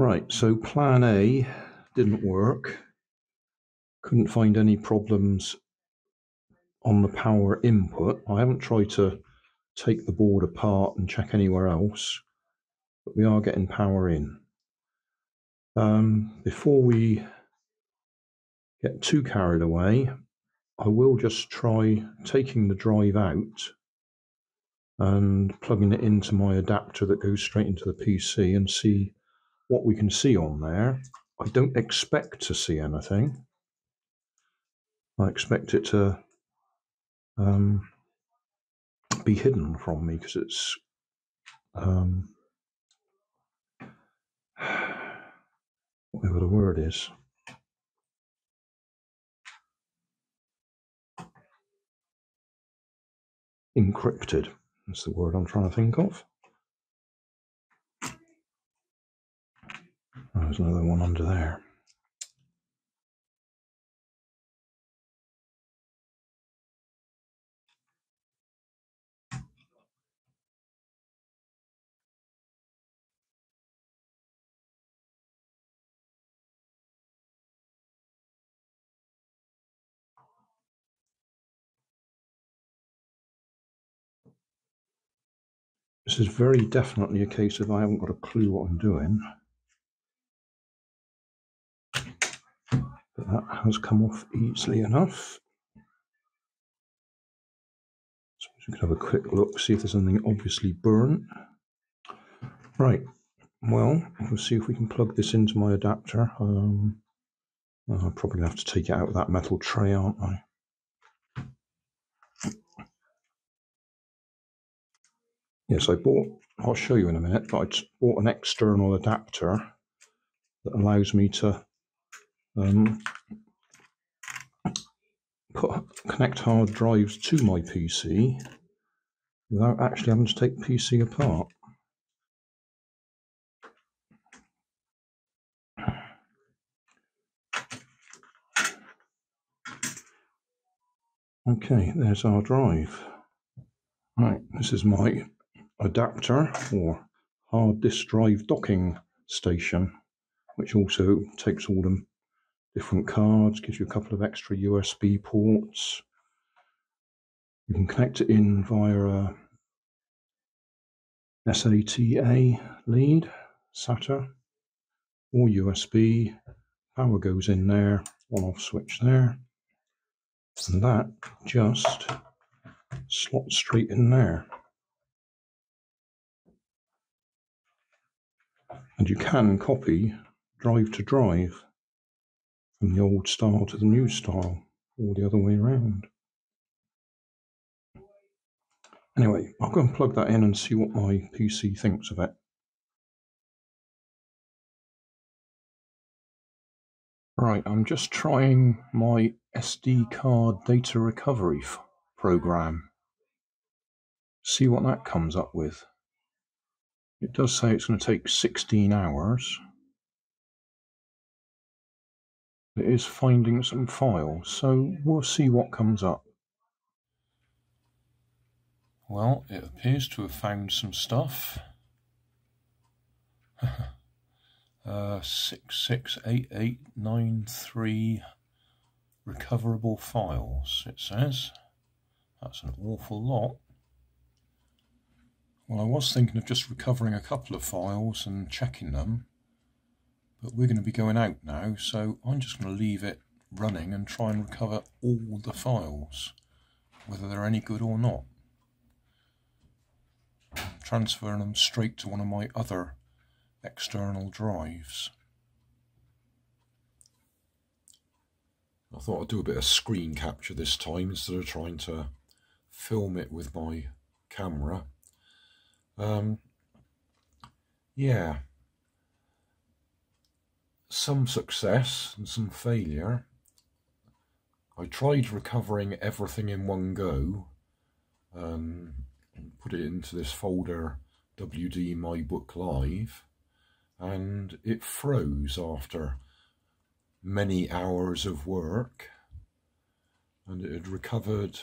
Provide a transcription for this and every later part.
Right, so plan A didn't work. Couldn't find any problems on the power input. I haven't tried to take the board apart and check anywhere else, but we are getting power in. Um, before we get too carried away, I will just try taking the drive out and plugging it into my adapter that goes straight into the PC and see what we can see on there. I don't expect to see anything. I expect it to um, be hidden from me because it's um, whatever the word is. Encrypted. That's the word I'm trying to think of. There's another one under there. This is very definitely a case of I haven't got a clue what I'm doing. But that has come off easily enough. So we can have a quick look, see if there's anything obviously burnt. Right, well, we'll see if we can plug this into my adapter. Um, I'm probably have to take it out of that metal tray, aren't I? Yes, I bought, I'll show you in a minute, but I bought an external adapter that allows me to um, put, connect hard drives to my PC without actually having to take PC apart. Okay, there's our drive. Right, this is my adapter or hard disk drive docking station, which also takes all the different cards, gives you a couple of extra USB ports. You can connect it in via a SATA lead, SATA, or USB. Power goes in there, one off switch there, and that just slots straight in there. And you can copy drive to drive from the old style to the new style, or the other way around. Anyway, I'll go and plug that in and see what my PC thinks of it. Right, I'm just trying my SD card data recovery program. See what that comes up with. It does say it's going to take 16 hours. Is finding some files, so we'll see what comes up. Well, it appears to have found some stuff. uh, 668893 recoverable files, it says. That's an awful lot. Well, I was thinking of just recovering a couple of files and checking them, but we're going to be going out now, so I'm just going to leave it running and try and recover all the files, whether they're any good or not. transferring them straight to one of my other external drives. I thought I'd do a bit of screen capture this time instead of trying to film it with my camera. Um, yeah. Some success and some failure. I tried recovering everything in one go. Um, put it into this folder WD My Book Live and it froze after many hours of work and it had recovered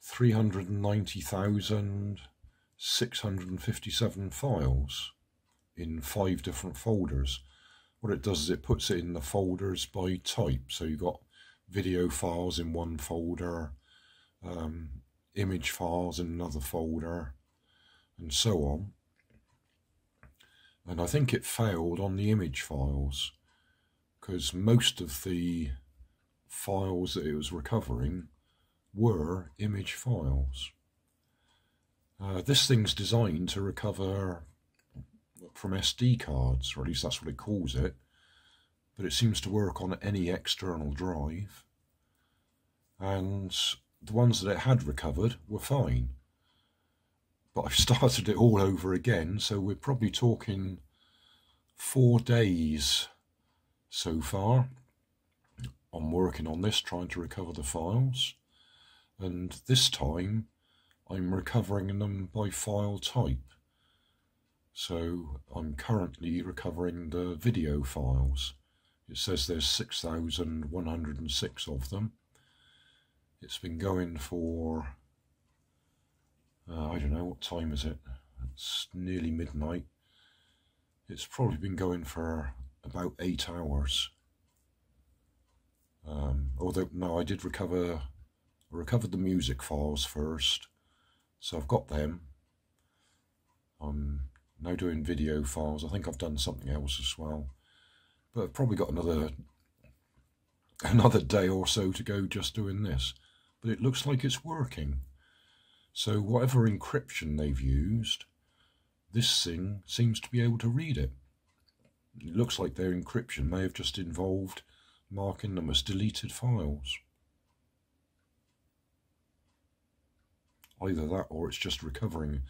390,657 files. in five different folders. What it does is it puts it in the folders by type. So you've got video files in one folder, um, image files in another folder, and so on. And I think it failed on the image files because most of the files that it was recovering were image files. Uh, this thing's designed to recover from SD cards, or at least that's what it calls it, but it seems to work on any external drive. And the ones that it had recovered were fine. But I've started it all over again, so we're probably talking four days so far. I'm working on this, trying to recover the files. And this time, I'm recovering them by file type. So I'm currently recovering the video files. It says there's 6,106 of them. It's been going for, uh, I don't know, what time is it? It's nearly midnight. It's probably been going for about eight hours. Um, although, no, I did recover, I recovered the music files first. So I've got them. I'm now doing video files. I think I've done something else as well. But I've probably got another another day or so to go just doing this. But it looks like it's working. So whatever encryption they've used, this thing seems to be able to read it. It looks like their encryption may have just involved marking them as deleted files. Either that or it's just recovering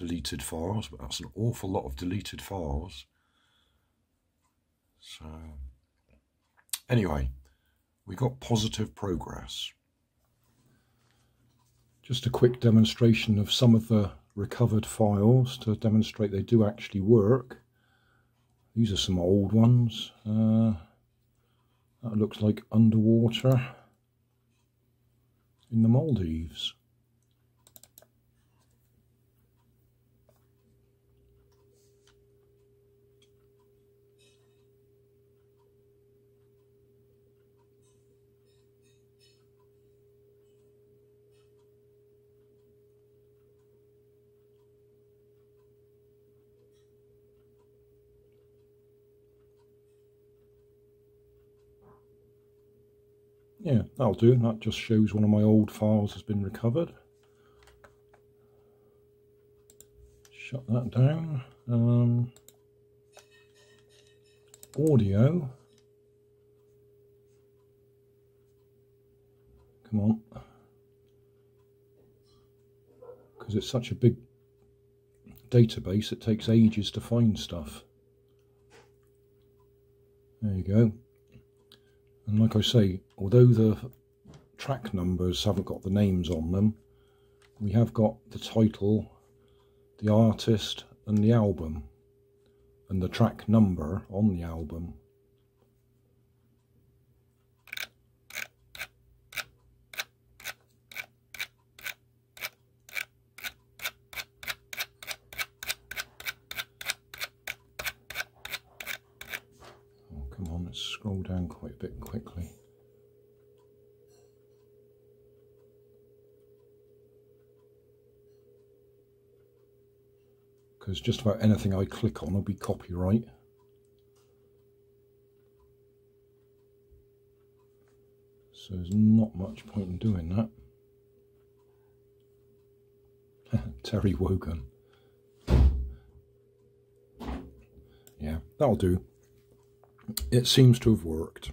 deleted files, but that's an awful lot of deleted files. So, anyway, we got positive progress. Just a quick demonstration of some of the recovered files to demonstrate they do actually work. These are some old ones. Uh, that looks like underwater in the Maldives. Yeah, that'll do. That just shows one of my old files has been recovered. Shut that down. Um, audio. Come on. Because it's such a big database, it takes ages to find stuff. There you go. And like I say, although the track numbers haven't got the names on them, we have got the title, the artist and the album, and the track number on the album. Come on, let's scroll down quite a bit quickly. Because just about anything I click on will be copyright. So there's not much point in doing that. Terry Wogan. Yeah, that'll do it seems to have worked.